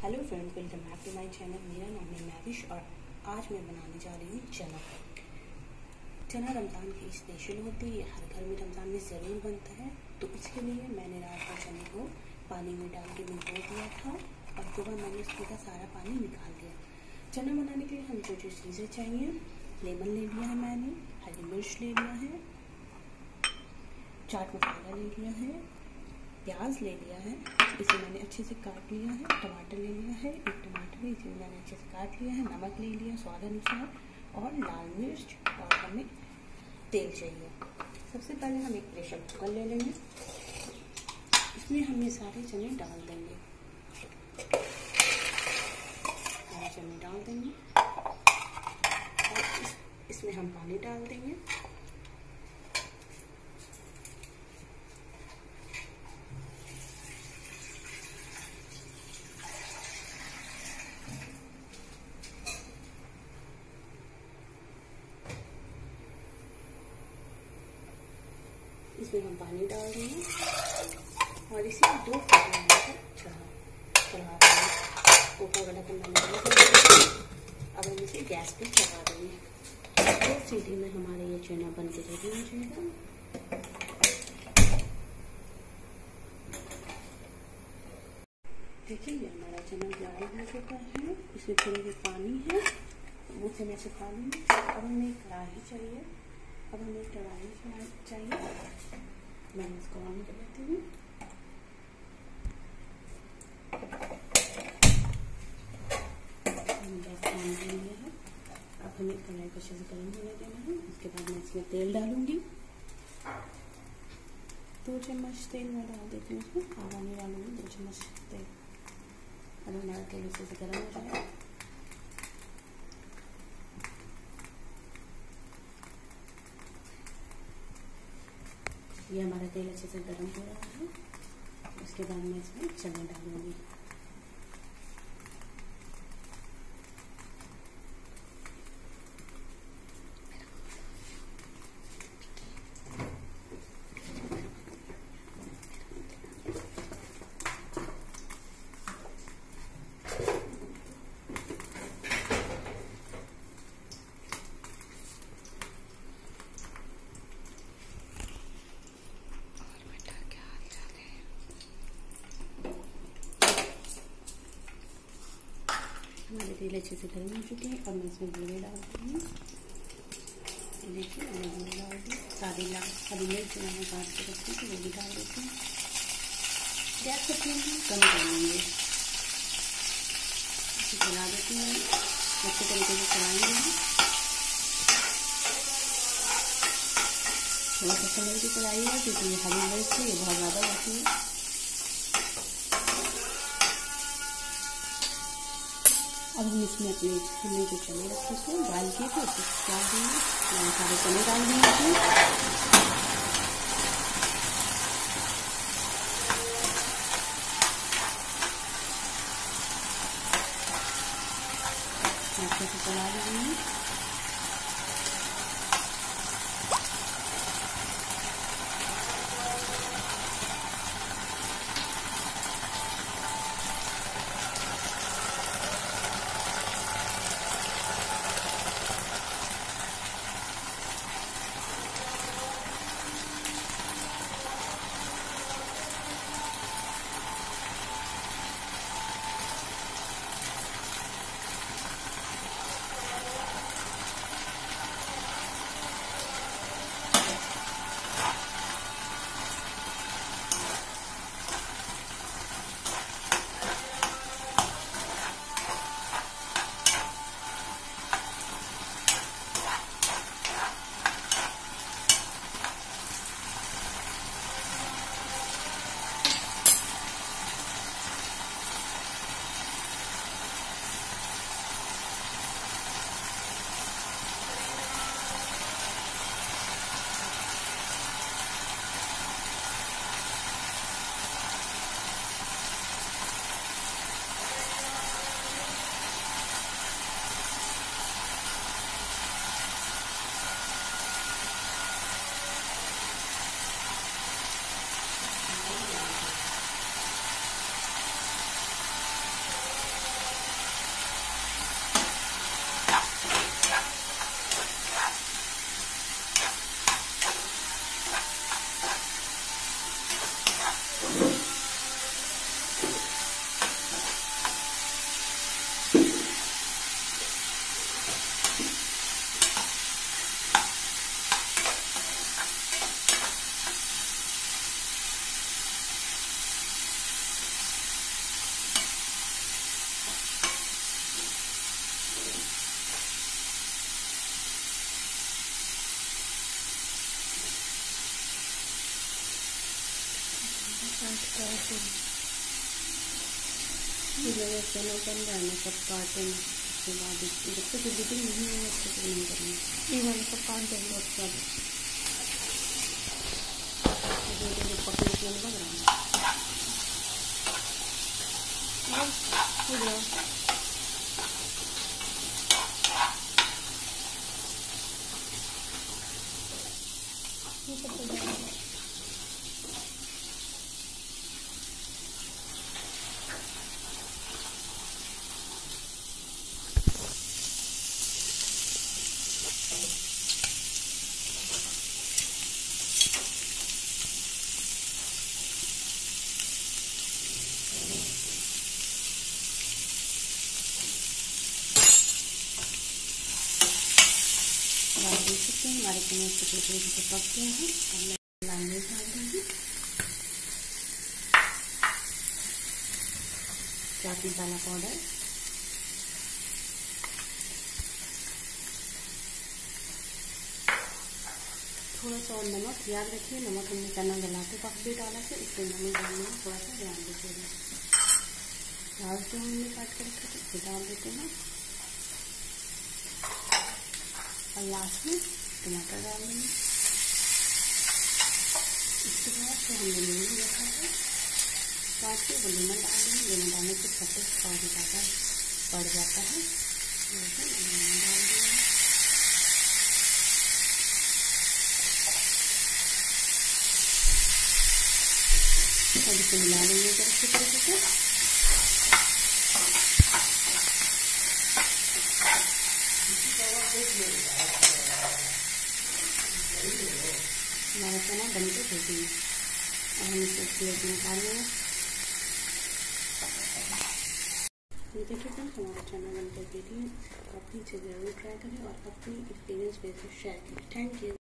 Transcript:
Hello friends welcome back to my channel मेरा नाम है मैविश और आज मैं बनाने जा रही हूँ चना। चना रमज़ान की स्पेशल होती है, हर घर में रमज़ान में ज़रूर बनता है। तो इसके लिए मैंने रात को चने को पानी में डाल के भिगो दिया था और सुबह मैंने उसका सारा पानी निकाल दिया चना बनाने के लिए हमें जो जो चीज़ें चाहिए, लेमन ले लिया है मैंने, हरी मिर्च ले लिया है, चाट मसाला ले लिया है, प्याज ले लिया है इसे मैंने अच्छे से काट लिया है टमाटर ले लिया है एक टमाटर इसे मैंने अच्छे से काट लिया है नमक ले लिया स्वाद अनुसार और लाल मिर्च और हमें तेल चाहिए। सबसे पहले हम एक प्रेशर कुकर ले लेंगे। इसमें हम ये सारे चने डाल देंगे। चने डाल देंगे। और इस, इसमें हम पानी डाल देंगे। इसमें हम पानी डाल देंगे और इसे दो अब हम इसे गैस पे चढ़ा देंगे। दो सीटी में हमारे ये चना बन के रेडी हो जाएगा देखिए, ये हमारा चना हो चुका है। इसमें थोड़ी सी पानी है। वो से मैं सुखा लूँगी। अब हमें कढ़ाई चाहिए अब हमें कढ़ाई चाहिए। मैं इसको ऑन कर लेती हूँ। अब हमें कढ़ाई को अच्छे से गर्म होने देना है। उसके बाद मैं इसमें तेल डालूँगी। दो चम्मच तेल मैं डाल देती हूँ उसमें आधा नहीं डालूँगी, दो चम्मच तेल। अब हमारा तेल अच्छे से गर्म हो जाएगा। ये हमारा तेल अच्छे से गर्म हो रहा है। उसके बाद मैं इसमें चने डालूँगी हमारे तेल अच्छे से गर्म हो चुके हैं। अब मैं इसमें जीरे डालती हूँ। देखिए मैंने जीरे डाल दी। सारी लाल हरी मिर्च मैंने काट के रखी थी, वो भी डाल देती हूँ। गैस को फ्लेम कम कर लेंगे। इसे चला देती हूँ अच्छे तरीके से चलाएँगे हम। थोड़ा सा समझ के चलाइएगा क्योंकि ये हरी मिर्च है, ये बहुत ज़्यादा होती है। अब हम इसमें अपने हमने जो चने रखे थे डाल किए थे उसको डाल देंगे मैंने सारे चने डाल दिए थे अच्छे से चला देंगे चना बन रहा है ना सब काटेंगे उसके बाद जब तक एडिटिंग नहीं है तब तक नहीं करेंगे ये वाले सब काट देंगे और सब पकने के लग रहा है हो गया ये सब हो जाएगा आप देख सकते हमारे तरीके से पक गए हैं अब मैं लाल डाल दूँगी चाट मसाला पाउडर थोड़ा सा और नमक याद रखिए, नमक हमने चना गलाते वक्त भी डाला था इसलिए नमक डालने में थोड़ा सा ध्यान दीजिएगा प्याज जो हमने काट कर रखा था उसे डाल देते हैं। और लास्ट में टमाटर डाल देंगे इसके बाद फिर हमने नींबू रखा है काट के वो लेमन डाल देंगे लेमन डालने से खट्टे और ज़्यादा बढ़ जाता है इसे मिला लेंगे एक अच्छी तरीके से हमारा चना बन के है अब हम इसे प्लेट में निकाल लेंगे देखिए फ्रेंड्स हमारा चना बन के है। आप प्लीज़ ज़रूर ट्राई करें और अपनी एक्सपीरियंस मेरे शेयर करें। Thank you